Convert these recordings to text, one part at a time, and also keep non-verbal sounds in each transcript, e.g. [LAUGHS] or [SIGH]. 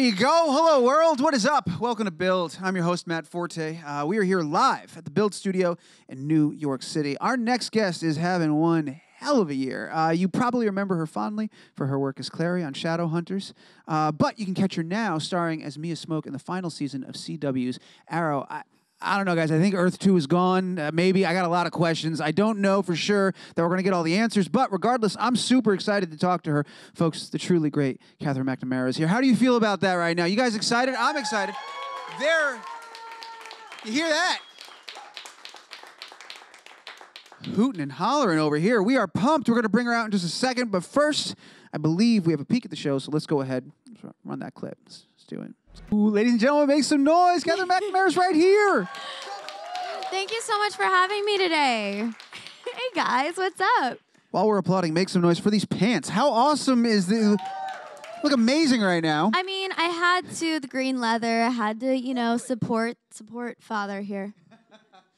You go. Hello, world. What is up? Welcome to Build. I'm your host, Matt Forte. Uh, we are here live at the Build Studio in New York City. Our next guest is having one hell of a year. Uh, you probably remember her fondly for her work as Clary on Shadowhunters, uh, but you can catch her now starring as Mia Smoak in the final season of CW's Arrow. I, I don't know, guys. I think Earth 2 is gone. Uh, maybe. I got a lot of questions. I don't know for sure that we're going to get all the answers, but regardless, I'm super excited to talk to her. Folks, the truly great Katherine McNamara is here. How do you feel about that right now? You guys excited? I'm excited. There. You hear that? Hooting and hollering over here. We are pumped. We're going to bring her out in just a second, but first, I believe we have a peek at the show, so let's go ahead. Run that clip. Let's do it. Ooh, ladies and gentlemen, make some noise. Katherine McNamara's right here. Thank you so much for having me today. Hey guys, what's up? While we're applauding, make some noise for these pants. How awesome is the look amazing right now. I mean, I had to the green leather. I had to, you know, support support father here.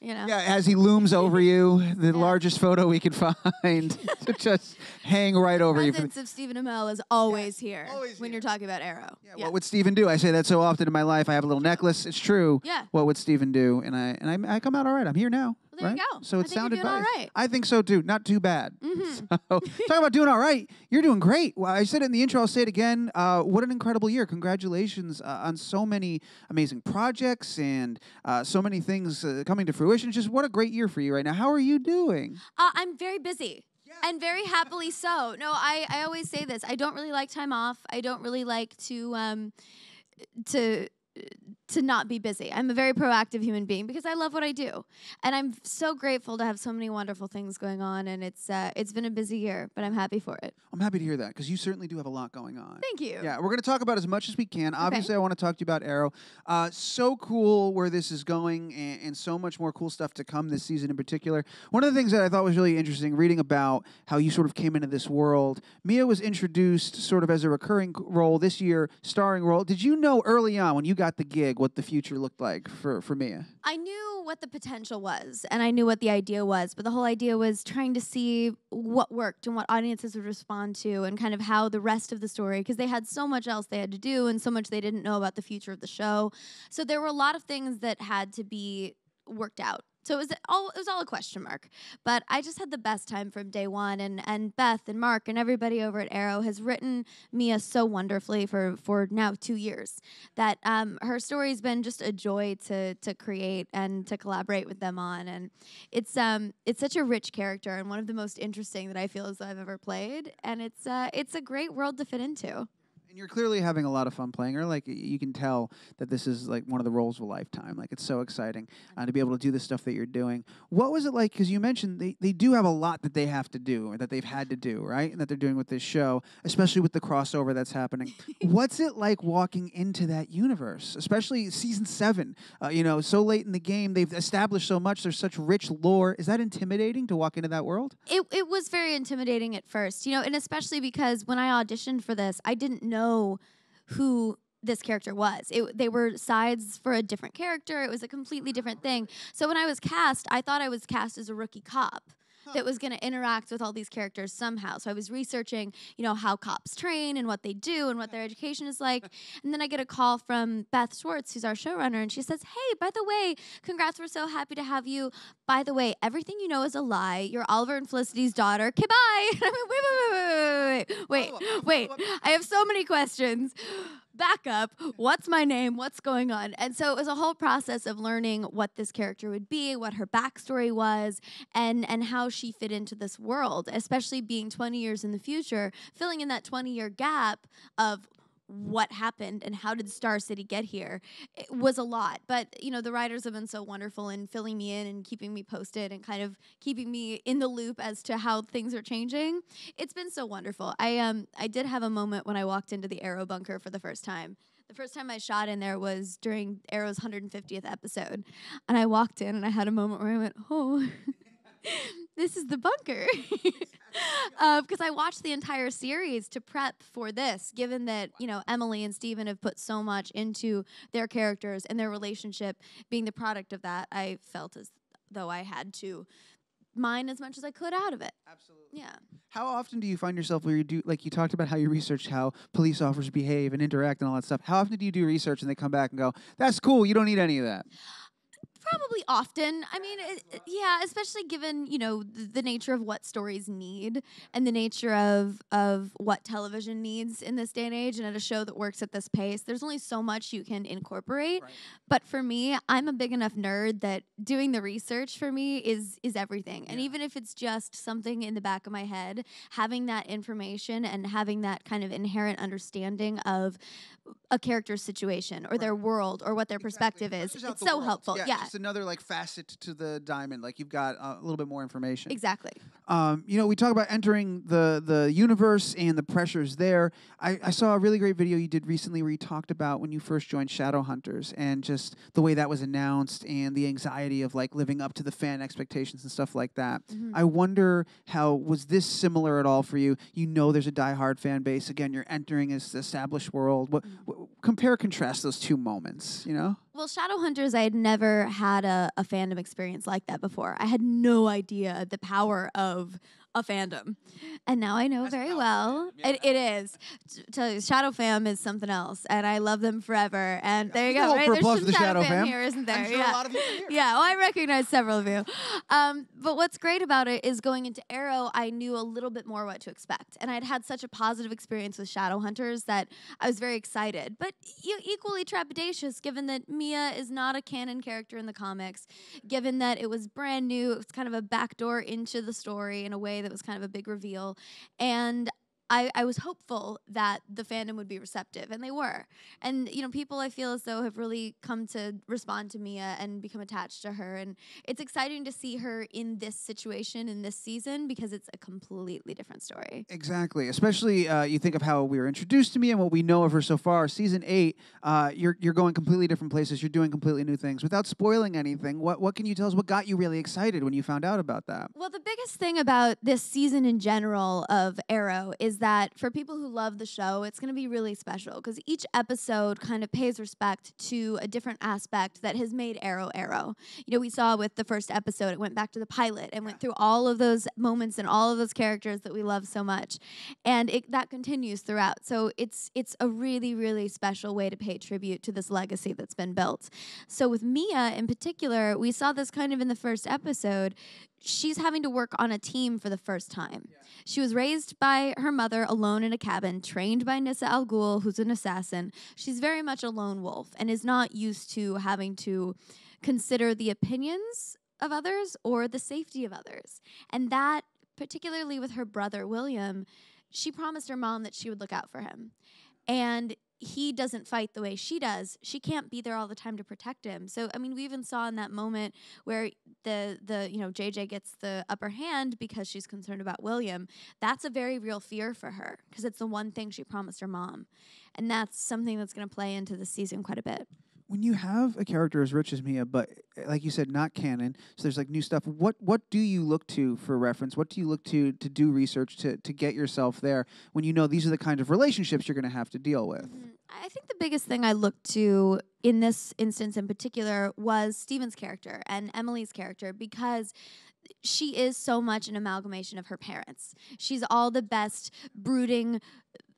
You know. Yeah, as he looms over you, the largest photo we could [LAUGHS] find to just hang right over you. Presence of Stephen Amell is always here always when here. you're talking about Arrow. Yeah, What would Stephen do? I say that so often in my life. I have a little necklace. It's true. Yeah. What would Stephen do? And I and I, I come out all right. I'm here now. Well, there you right? go. So I it's think you're doing all right. I think so too. Not too bad. [LAUGHS] Mhm. So, talk about doing all right. You're doing great. Well, I said it in the intro. I'll say it again. Uh, what an incredible year! Congratulations uh, on so many amazing projects and uh, so many things uh, coming to fruition. Just what a great year for you right now. How are you doing? Uh, I'm very busy. And very happily so. No, I, I always say this. I don't really like time off. I don't really like to um, to to not be busy. I'm a very proactive human being because I love what I do, and I'm so grateful to have so many wonderful things going on. And it's uh, it's been a busy year, but I'm happy for it. I'm happy to hear that because you certainly do have a lot going on. Thank you. Yeah, we're going to talk about as much as we can. Obviously, I want to talk to you about Arrow. Uh, so cool where this is going, and, and so much more cool stuff to come this season in particular. One of the things that I thought was really interesting, reading about how you sort of came into this world. Mia was introduced sort of as a recurring role this year, starring role. Did you know early on when you got the gig what the future looked like for for Mia? I knew what the potential was and I knew what the idea was, but the whole idea was trying to see what worked and what audiences would respond to and kind of how the rest of the story, because they had so much else they had to do and so much they didn't know about the future of the show. So there were a lot of things that had to be worked out. So it was all it was all a question mark. But I just had the best time from day one and, and Beth and Mark and everybody over at Arrow has written Mia so wonderfully for, for now two years that um, her story's been just a joy to to create and to collaborate with them on. And it's um it's such a rich character and one of the most interesting that I feel as I've ever played. And it's uh it's a great world to fit into. And you're clearly having a lot of fun playing her. Like you can tell that this is like one of the roles of a lifetime. Like it's so exciting uh, to be able to do the stuff that you're doing. What was it like? Because you mentioned they, they do have a lot that they have to do or that they've had to do, right? And that they're doing with this show, especially with the crossover that's happening. [LAUGHS] What's it like walking into that universe, especially season seven? Uh, you know, so late in the game, they've established so much. There's such rich lore. Is that intimidating to walk into that world? It it was very intimidating at first, you know, and especially because when I auditioned for this, I didn't know who this character was. It, they were sides for a different character. It was a completely different thing. So when I was cast, I thought I was cast as a rookie cop that was going to interact with all these characters somehow. So I was researching, you know, how cops train and what they do and what their education is like. and then I get a call from Beth Schwartz, who's our showrunner, and she says, Hey, by the way, congrats. We're so happy to have you. By the way, everything you know is a lie. You're Oliver and Felicity's daughter. Goodbye. I wait, wait, wait, wait, wait, wait, wait. I have so many questions. Back up. What's my name? What's going on? And so it was a whole process of learning what this character would be, what her backstory was, and and how she fit into this world, especially being 20 years in the future, filling in that 20 year gap of what happened and how did Star City get here it was a lot. But you know, the writers have been so wonderful in filling me in and keeping me posted and kind of keeping me in the loop as to how things are changing. It's been so wonderful. I um I did have a moment when I walked into the Arrow bunker for the first time. The first time I shot in there was during Arrow's 150th episode. And I walked in and I had a moment where I went, "Oh, [LAUGHS] this is the bunker. [LAUGHS] Because I watched the entire series to prep for this, given that, you know, Emily and Stephen have put so much into their characters and their relationship being the product of that, I felt as though I had to mine as much as I could out of it. Absolutely. Yeah. How often do you find yourself where you do like you talked about how you research how police officers behave and interact and all that stuff? How often do you do research and they come back and go, "That's cool. You don't need any of that." Probably often. I mean, it, yeah, especially given you know the, the nature of what stories need and the nature of of what television needs in this day and age, and at a show that works at this pace, there's only so much you can incorporate. Right. But for me, I'm a big enough nerd that doing the research for me is is everything. And Yeah. even if it's just something in the back of my head, having that information and having that kind of inherent understanding of a character's situation or their world or what their perspective is, it's so world. helpful. Yeah, yeah. Another like facet to the diamond. Like you've got uh, a little bit more information. Exactly. Um, you know, we talk about entering the the universe and the pressures there. I, I saw a really great video you did recently where you talked about when you first joined Shadowhunters and just the way that was announced and the anxiety of like living up to the fan expectations and stuff like that. Mhm. I wonder how was this similar at all for you? You know, there's a diehard fan base. Again, you're entering this established world. What, what compare contrast those two moments? You know, Well, Shadowhunters, I had never had a, a fandom experience like that before. I had no idea the power of a fandom. And now I know That's very well. fandom, It, it is. T- Tell you, Shadow Fam is something else, and I love them forever. And there you go. all Right? for There's some the Shadow, Shadow Fam. here, isn't there? I'm sure yeah. a lot of you here. Yeah, well, I recognize several of you. Um, but what's great about it is going into Arrow, I knew a little bit more what to expect. And I'd had such a positive experience with Shadowhunters that I was very excited, but e- equally trepidatious given that Mia is not a canon character in the comics, given that it was brand new, it was kind of a backdoor into the story in a way that was kind of a big reveal. And I, I was hopeful that the fandom would be receptive, and they were. And you know, people I feel as though have really come to respond to Mia and become attached to her, and it's exciting to see her in this situation in this season because it's a completely different story. Exactly. Especially uh, you think of how we were introduced to me and what we know of her so far. Season eight, uh, you're you're going completely different places. You're doing completely new things. Without spoiling anything, what what can you tell us? What got you really excited when you found out about that? Well, the biggest thing about this season in general of Arrow is that for people who love the show, it's going to be really special because each episode kind of pays respect to a different aspect that has made Arrow Arrow. You know, we saw with the first episode, it went back to the pilot and went through all of those moments and all of those characters that we love so much, and it, that continues throughout. So it's it's a really really special way to pay tribute to this legacy that's been built. So with Mia in particular, we saw this kind of in the first episode she's having to work on a team for the first time. She was raised by her mother alone in a cabin, trained by Nyssa Al Ghul, who's an assassin. She's very much a lone wolf and is not used to having to consider the opinions of others or the safety of others. And that, particularly with her brother William, she promised her mom that she would look out for him. And he doesn't fight the way she does. She can't be there all the time to protect him. So I mean, we even saw in that moment where the the you know JJ gets the upper hand because she's concerned about William. That's a very real fear for her because it's the one thing she promised her mom, and that's something that's going to play into the season quite a bit. When you have a character as rich as Mia, but uh, like you said, not canon, so there's like new stuff. What what do you look to for reference? What do you look to to do research to to get yourself there when you know these are the kind of relationships you're going to have to deal with? Mhm. I think the biggest thing I looked to in this instance in particular was Stephen's character and Emily's character because she is so much an amalgamation of her parents. She's all the best brooding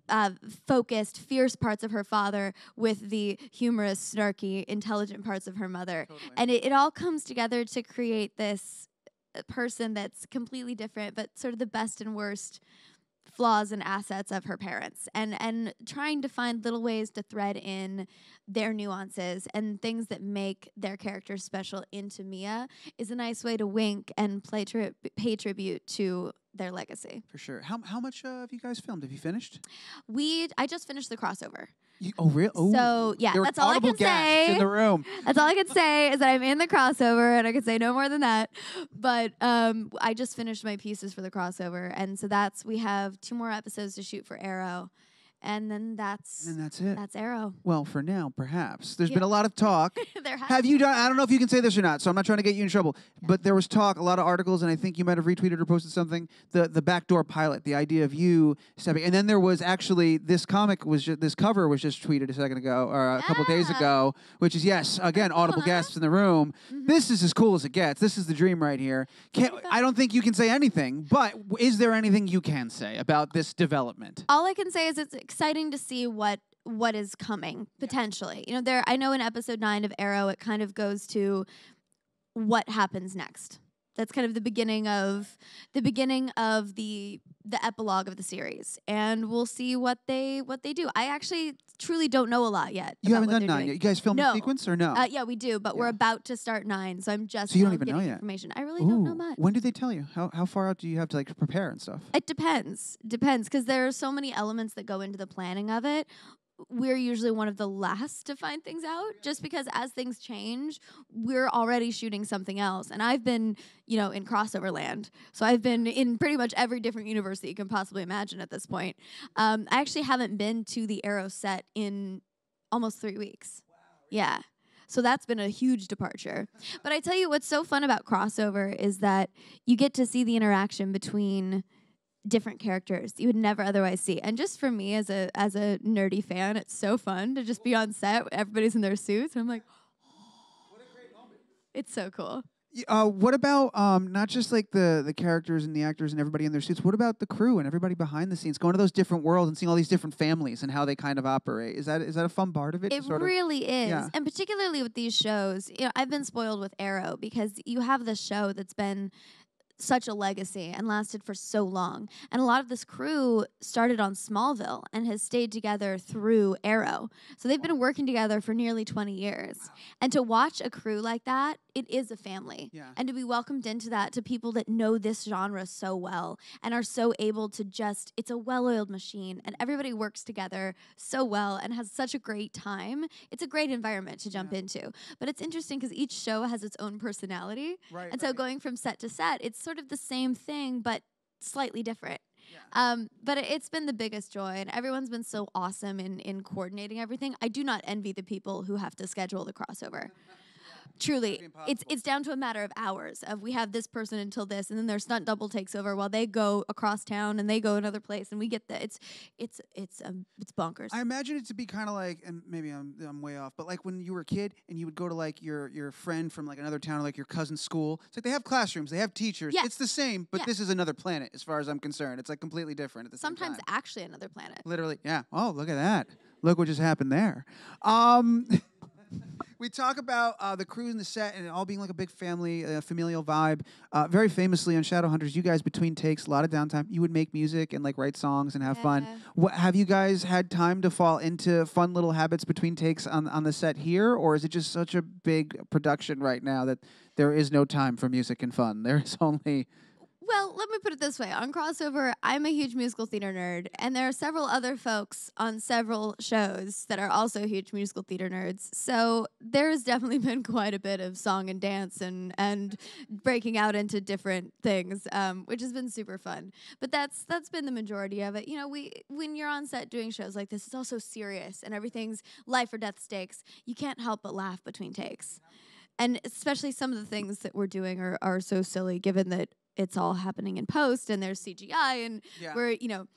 uh, focused, fierce parts of her father with the humorous, snarky, intelligent parts of her mother. And it, it all comes together to create this uh, person that's completely different, but sort of the best and worst flaws and assets of her parents and and trying to find little ways to thread in their nuances and things that make their characters special into Mia is a nice way to wink and play tri- pay tribute to their legacy. For sure. How how much uh, have you guys filmed? Have you finished? We I just finished the crossover. You, oh, real? Oh, So, yeah, there that's all I can say. in the room. That's all I can say is that I'm in the crossover, and I can say no more than that. But um, I just finished my pieces for the crossover, and so that's we have two more episodes to shoot for Arrow, and then that's And then that's it. that's Arrow. well, for now, perhaps. There's Yeah. been a lot of talk. [LAUGHS] there has Have you done? I don't know if you can say this or not, so I'm not trying to get you in trouble. But there was talk, a lot of articles, and I think you might have retweeted or posted something. The the backdoor pilot, the idea of you stepping, and then there was actually this comic was just, this cover was just tweeted a second ago or a couple days ago, which is yes, again, audible huh? gasps in the room. Mhm. This is as cool as it gets. This is the dream right here. Can't, I don't think you can say anything, but is there anything you can say about this development? all I can say is it's exciting to see what what is coming potentially. You know, there I know in episode 9 of Arrow it kind of goes to what happens next. That's kind of the beginning of the beginning of the the epilogue of the series and we'll see what they what they do. I actually truly don't know a lot yet. You haven't done nine doing. yet. You guys film No. in sequence or no? Uh, yeah, we do, but we're about to start 9, so I'm just So you don't even know yet? information. I really don't know much. When do they tell you? How how far out do you have to like prepare and stuff? It depends. Depends because there are so many elements that go into the planning of it. We're usually one of the last to find things out just because as things change, we're already shooting something else. And I've been, you know, in crossover land. So I've been in pretty much every different universe that you can possibly imagine at this point. Um, I actually haven't been to the Arrow set in almost three weeks. Yeah. So that's been a huge departure. [LAUGHS] But I tell you what's so fun about crossover is that you get to see the interaction between different characters you would never otherwise see. And just for me as a as a nerdy fan, it's so fun to just be on set. Everybody's in their suits, and I'm like, what a great moment. it's so cool. Uh, what about um, not just like the the characters and the actors and everybody in their suits? What about the crew and everybody behind the scenes, going to those different worlds and seeing all these different families and how they kind of operate? Is that is that a fun part of it? It sort of- really is. yeah. And particularly with these shows, you know, I've been spoiled with Arrow because you have this show that's been such a legacy and lasted for so long. And a lot of this crew started on Smallville and has stayed together through Arrow. So they've been working together for nearly 20 years. And to watch a crew like that, it is a family. Yeah. And to be welcomed into that to people that know this genre so well and are so able to just, it's a well oiled machine and everybody works together so well and has such a great time. It's a great environment to jump Yeah. into. But it's interesting because each show has its own personality. Right. And so going from set to set, it's sort of the same thing, but slightly different. Yeah. Um, but it, it's been the biggest joy, and everyone's been so awesome in in coordinating everything. I do not envy the people who have to schedule the crossover. [LAUGHS] Truly, it's it's down to a matter of hours. Of we have this person until this, and then their stunt double takes over while they go across town and they go another place, and we get the it's it's it's um it's bonkers. I imagine it to be kind of like, and maybe I'm I'm way off, but like when you were a kid and you would go to like your your friend from like another town, or like your cousin's school. It's like they have classrooms, they have teachers. Yeah. It's the same, but Yeah. this is another planet as far as I'm concerned. It's like completely different at the same Sometimes time. actually another planet. Literally, yeah. Oh, look at that. Look what just happened there. Um, [LAUGHS] we talk about uh, the crew and the set and it all being like a big family, a familial vibe. Uh, very famously on Shadowhunters, you guys between takes, a lot of downtime, you would make music and like write songs and have fun. What, have you guys had time to fall into fun little habits between takes on, on the set here, or is it just such a big production right now that there is no time for music and fun? There is [LAUGHS] only Well, let me put it this way. On crossover, I'm a huge musical theater nerd, and there are several other folks on several shows that are also huge musical theater nerds. So there has definitely [LAUGHS] been quite a bit of song and dance and and breaking out into different things, um, which has been super fun. But that's that's been the majority of it. You know, we when you're on set doing shows like this, it's also serious and everything's life or death stakes. You can't help but laugh between takes. And especially some of the things that we're doing are, are so silly given that it's all happening in post and there's CGI and yeah, where you know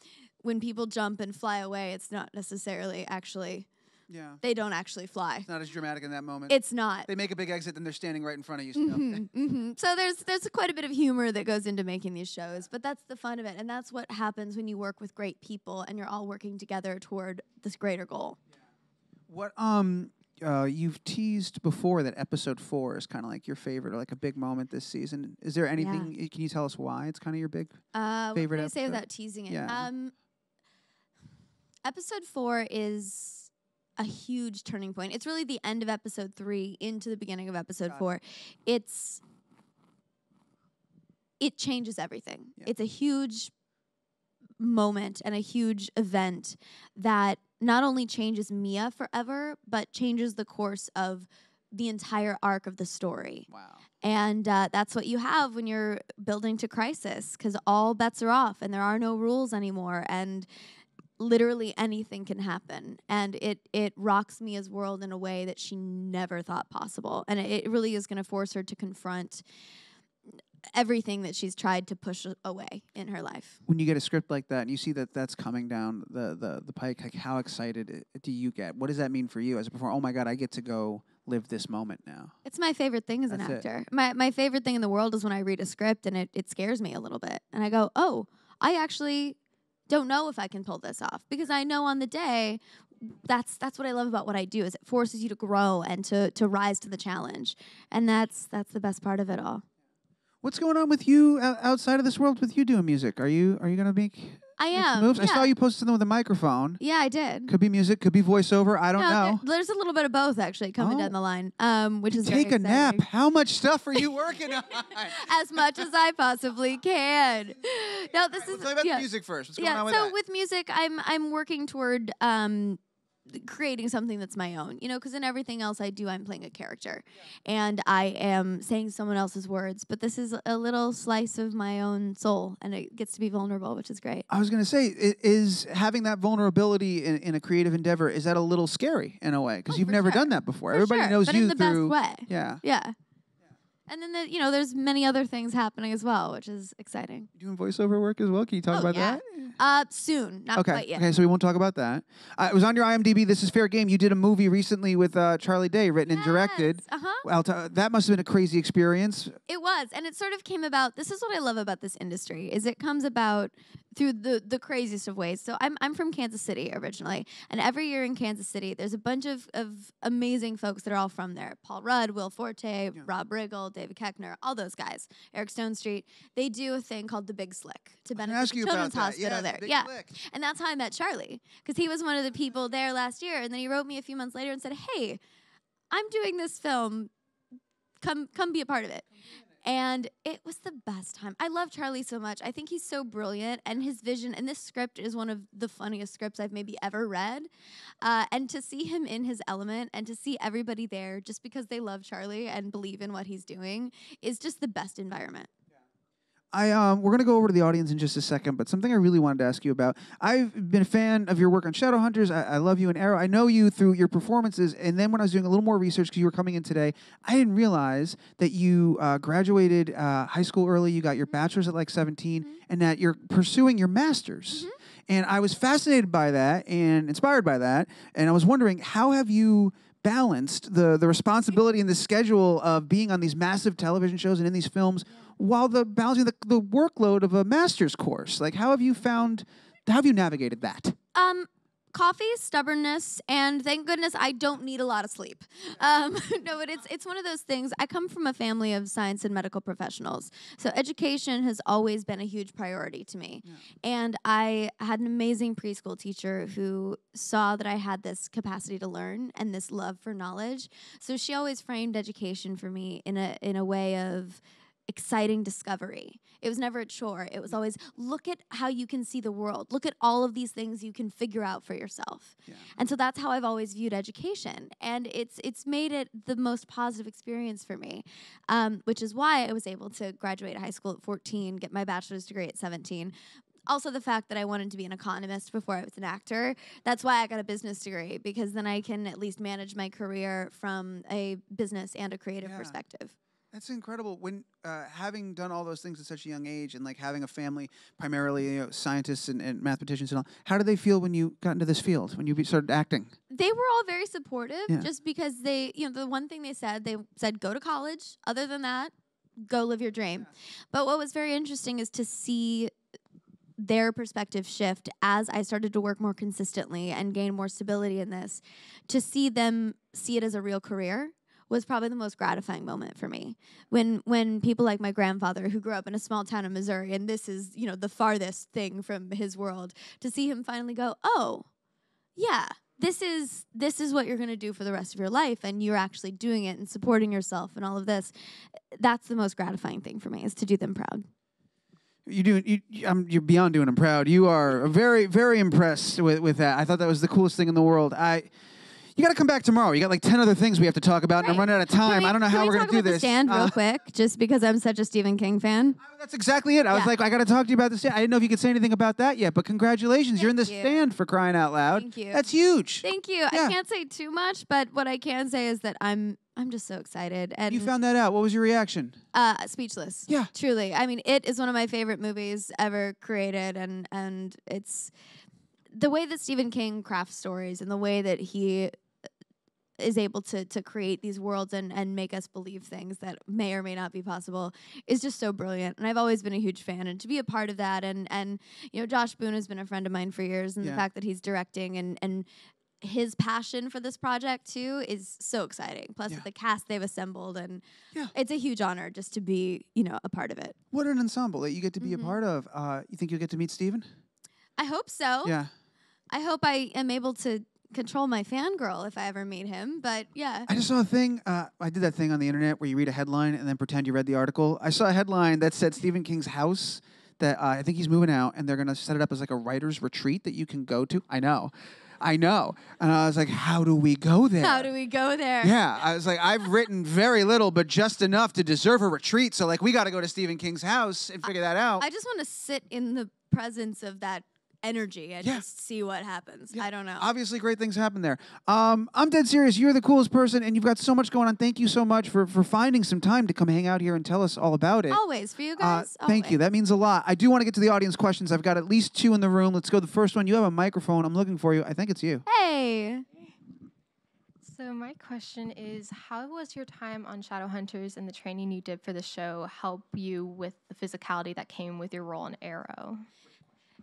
when people jump and fly away it's not necessarily actually yeah. they don't actually fly It's not as dramatic in that moment. it's not they make a big exit, then they're standing right in front of you. Still. Mhm, [LAUGHS] mhm. so there's there's quite a bit of humor that goes into making these shows but that's the fun of it and that's what happens when you work with great people and you're all working together toward this greater goal What um uh, you've teased before that episode four is kind of like your favorite or like a big moment this season. Is there anything? y- Can you tell us why it's kind of your big? Uh, Favorite what can I say episode? without teasing it? Yeah. Um, episode four is a huge turning point. It's really the end of episode three into the beginning of episode Got it. four. It's it changes everything. Yeah. It's a huge moment and a huge event that not only changes Mia forever, but changes the course of the entire arc of the story. Wow. And uh, that's what you have when you're building to crisis because all bets are off and there are no rules anymore. And literally anything can happen and it it rocks Mia's world in a way that she never thought possible and it, it really is going to force her to confront everything that she's tried to push away in her life. When you get a script like that and you see that that's coming down the the, the pike, like how excited do you get? What does that mean for you as a performer? Oh my god, I get to go live this moment now. It's my favorite thing as an That's it. actor. My my favorite thing in the world is when I read a script and it, it scares me a little bit. And I go, Oh, I actually don't know if I can pull this off. Because I know on the day that's that's what I love about what I do is it forces you to grow and to to rise to the challenge. And that's that's the best part of it all. What's going on with you outside of this world with you doing music? Are you are you gonna make, I make am. moves? Yeah. I saw you post something with a microphone. yeah, I did. Could be music, could be voiceover. I don't No, there- know. there's a little bit of both actually coming Oh. down the line, um, which is Take a nap. How much stuff are you working on? [LAUGHS] as much as I possibly can. [LAUGHS] No, this Let's is talk about yeah. the music first. What's going yeah. on with so that? with music, I'm I'm working toward um, creating something that's my own. You know, because in everything else I do, I'm playing a character, and I am saying someone else's words. But this is a little slice of my own soul, and it gets to be vulnerable, which is great. I was going to say, is having that vulnerability in, in a creative endeavor is that a little scary in a way because Oh, you've never sure. done that before. For Everybody sure, knows but you in the through. best way. Yeah, Yeah. And then the, you know, there's many other things happening as well, which is exciting. you doing voiceover work as well. Can you talk Oh, about yeah. that? Uh, soon, not Okay. quite yet. Okay, so we won't talk about that. Uh, it was on your IMDb. This is fair game. You did a movie recently with uh, Charlie Day, written and directed. Uh huh. Well, t- that must have been a crazy experience. It was, and it sort of came about. This is what I love about this industry: is it comes about through the the craziest of ways. So I'm I'm from Kansas City originally, and every year in Kansas City, there's a bunch of of amazing folks that are all from there: Paul Rudd, Will Forte, Rob Riggle, David Koechner, all those guys. Eric Stonestreet. They do a thing called the Big Slick to I was gonna benefit the Children's. Hospital Yeah, there. Big yeah, and that's how I met Charlie because he was one of the people there last year, and then he wrote me a few months later and said, "Hey, I'm doing this film. Come, come be a part of it." And it was the best time. I love Charlie so much. I think he's so brilliant, and his vision. And this script is one of the funniest scripts I've maybe ever read. Uh, and to see him in his element, and to see everybody there just because they love Charlie and believe in what he's doing, is just the best environment. I um, we're gonna go over to the audience in just a second, but something I really wanted to ask you about. I've been a fan of your work on Shadowhunters. I, I love you in Arrow. I know you through your performances, and then when I was doing a little more research because you were coming in today, I didn't realize that you uh, graduated uh, high school early. You got your bachelor's at like 17, and that you're pursuing your master's. And I was fascinated by that and inspired by that, and I was wondering how have you balanced the the responsibility and the schedule of being on these massive television shows and in these films while the balancing the, the workload of a master's course. Like how have you found how have you navigated that? Um, coffee, stubbornness, and thank goodness I don't need a lot of sleep. Um, [LAUGHS] no, but it's it's one of those things. I come from a family of science and medical professionals, so education has always been a huge priority to me. And I had an amazing preschool teacher who saw that I had this capacity to learn and this love for knowledge. So she always framed education for me in a in a way of exciting discovery. It was never a chore. It was always look at how you can see the world. Look at all of these things you can figure out for yourself. Yeah. And so that's how I've always viewed education, and it's it's made it the most positive experience for me, um, which is why I was able to graduate high school at 14, get my bachelor's degree at 17. Also, the fact that I wanted to be an economist before I was an actor. That's why I got a business degree, because then I can at least manage my career from a business and a creative Yeah. perspective. That's incredible. When uh, having done all those things at such a young age and like having a family primarily you know, scientists and, and mathematicians and all how did they feel when you got into this field when you be- started acting? They were all very supportive Yeah. just because they you know the one thing they said they said go to college. Other than that go live your dream. But what was very interesting is to see their perspective shift as I started to work more consistently and gain more stability in this to see them see it as a real career was probably the most gratifying moment for me. When when people like my grandfather who grew up in a small town in Missouri and this is you know the farthest thing from his world to see him finally go oh yeah this is this is what you're going to do for the rest of your life and you're actually doing it and supporting yourself and all of this that's the most gratifying thing for me is to do them proud. You do you, you're beyond doing i'm proud. You are very very impressed with, with that. I thought that was the coolest thing in the world. I You got to come back tomorrow. You got like 10 other things we have to talk about, and I'm running out of time. we- I don't know how we we're going to do about this. The stand real Uh, quick, just because I'm such a Stephen King fan. That's exactly it. I was like, I got to talk to you about the stand. I didn't know if you could say anything about that yet, but congratulations. Thank You're in the you. stand for crying out loud. Thank you. That's huge. Thank you. Yeah. I can't say too much, but what I can say is that I'm I'm just so excited and You found that out. What was your reaction? uh, speechless. Yeah. truly. I mean, it is one of my favorite movies ever created, and and it's the way that Stephen King crafts stories and the way that he is able to to create these worlds and and make us believe things that may or may not be possible is just so brilliant and I've always been a huge fan and to be a part of that and and you know Josh Boone has been a friend of mine for years and Yeah. the fact that he's directing and and his passion for this project too is so exciting plus Yeah. with the cast they've assembled and Yeah. it's a huge honor just to be you know a part of it What an ensemble that you get to be Mhm. a part of. Uh, you think you'll get to meet Stephen? I hope so Yeah. I hope I am able to control my fangirl if I ever meet him but yeah I just saw a thing. Uh, I did that thing on the internet where you read a headline and then pretend you read the article. I saw a headline that said Stephen King's house that uh, I think he's moving out and they're going to set it up as like a writer's retreat that you can go to. I know. I know. And I was like, how do we go there? how do we go there Yeah, I was like, I've written very little, but just enough to deserve a retreat. So, like, we got to go to Stephen King's house and figure that out. I just want to sit in the presence of that energy and Yeah. just see what happens. Yeah, I don't know. Obviously, great things happen there. Um, I'm dead serious. You're the coolest person, and you've got so much going on. Thank you so much for for finding some time to come hang out here and tell us all about it. Always for you Uh, guys. thank you. That means a lot. I do want to get to the audience questions. I've got at least two in the room. Let's go. The first one. You have a microphone. I'm looking for you. I think it's you. Hey. So my question is, how was your time on Shadowhunters and the training you did for the show help you with the physicality that came with your role in Arrow?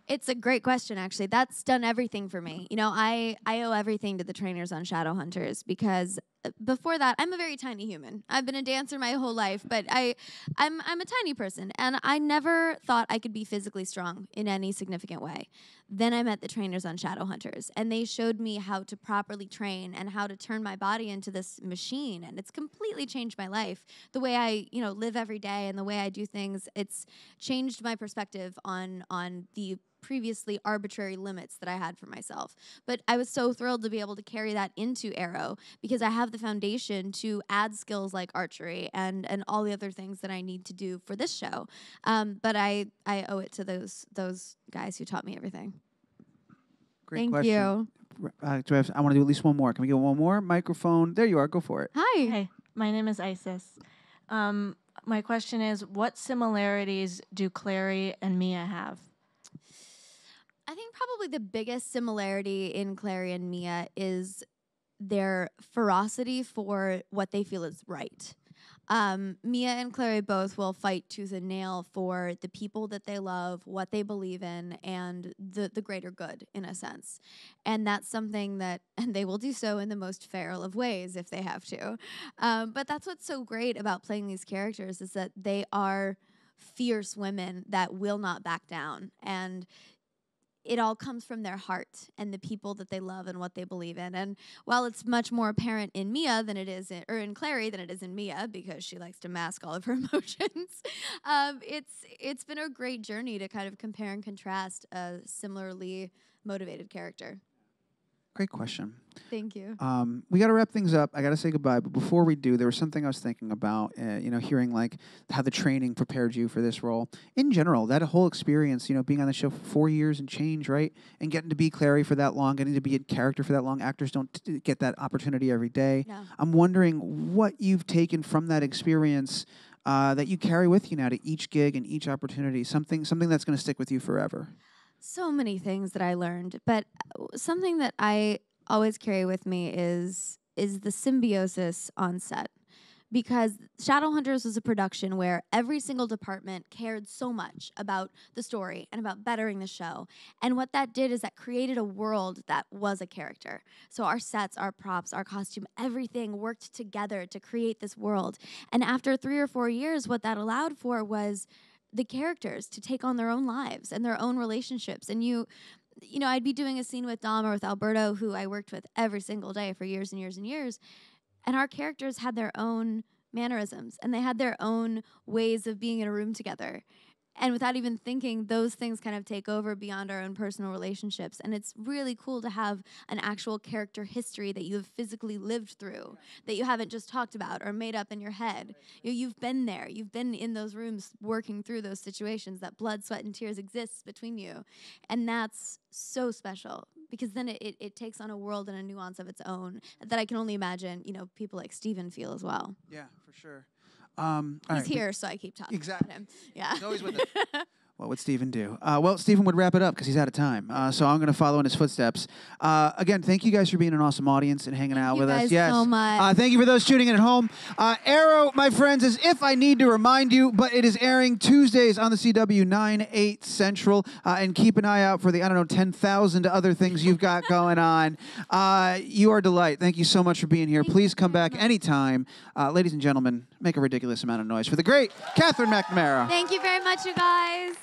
It's a great question, actually. That's done everything for me. You know, I, I owe everything to the trainers on Shadowhunters because uh, before that, I'm a very tiny human. I've been a dancer my whole life, but I, I'm, I'm a tiny person, and I never thought I could be physically strong in any significant way. Then I met the trainers on Shadowhunters, and they showed me how to properly train and how to turn my body into this machine, and it's completely changed my life. The way I, you know, live every day and the way I do things, it's changed my perspective on on the previously arbitrary limits that I had for myself. But I was so thrilled to be able to carry that into Arrow because I have the foundation to add skills like archery and and all the other things that I need to do for this show. Um, but I I owe it to those those guys who taught me everything. Great Thank question. you. Uh, do I, have, I want to do at least one more. Can we get one more? Microphone. There you are. Go for it. Hi. Hey, my name is Isis. Um, my question is, what similarities do Clary and Mia have? I think probably the biggest similarity in Clary and Mia is their ferocity for what they feel is right. Um, Mia and Clary both will fight tooth and nail for the people that they love, what they believe in, and the the greater good, in a sense. And that's something that, [LAUGHS] and they will do so in the most feral of ways if they have to. Um, but that's what's so great about playing these characters is that they are fierce women that will not back down, and it all comes from their heart and the people that they love and what they believe in. And while it's much more apparent in Mia than it is in, or in Clary than it is in Mia because she likes to mask all of her [LAUGHS] emotions, um, it's it's been a great journey to kind of compare and contrast a similarly motivated character. Great question. Thank you. Um, we got to wrap things up. I got to say goodbye. But before we do, there was something I was thinking about. Uh, you know, hearing like how the training prepared you for this role in general. That whole experience. You know, being on the show for four years and change, right? And getting to be Clary for that long, getting to be in character for that long. Actors don't t- get that opportunity every day. No. I'm wondering what you've taken from that experience uh, that you carry with you now to each gig and each opportunity. Something, something that's going to stick with you forever. So many things that I learned, but uh, something that I always carry with me is is the symbiosis on set. Because Shadowhunters was a production where every single department cared so much about the story and about bettering the show. And what that did is that created a world that was a character. So our sets, our props, our costume, everything worked together to create this world. And after three or four years, what that allowed for was the characters to take on their own lives and their own relationships. And you, you know, I'd be doing a scene with Dom or with Alberto, who I worked with every single day for years and years and years. And our characters had their own mannerisms and they had their own ways of being in a room together. And without even thinking those things kind of take over beyond our own personal relationships. And it's really cool to have an actual character history that you have physically lived through that you haven't just talked about or made up in your head. You, you've been there. You've been in those rooms working through those situations that blood sweat and tears exists between you. And that's so special because then it, it, it takes on a world and a nuance of its own that i can only imagine you know people like stephen feel as well. Yeah, for sure. Um, he's right, here so i keep talking Exactly. about him yeah He's always with [LAUGHS] us. What would Stephen do? Uh, well, Stephen would wrap it up because he's out of time. Uh, so I'm going to follow in his footsteps. Uh, again, thank you guys for being an awesome audience and hanging out you with us. Yes. so much. Uh, thank you for those tuning in at home. Uh, Arrow, my friends, is if I need to remind you, but it is airing Tuesdays on the CW 9, 8 Central. Uh, and keep an eye out for the, I don't know, 10,000 other things you've got [LAUGHS] going on. Uh, you are a delight. Thank you so much for being here. Thank Please come back much. anytime. Uh, ladies and gentlemen, make a ridiculous amount of noise for the great Katherine McNamara. thank you very much you guys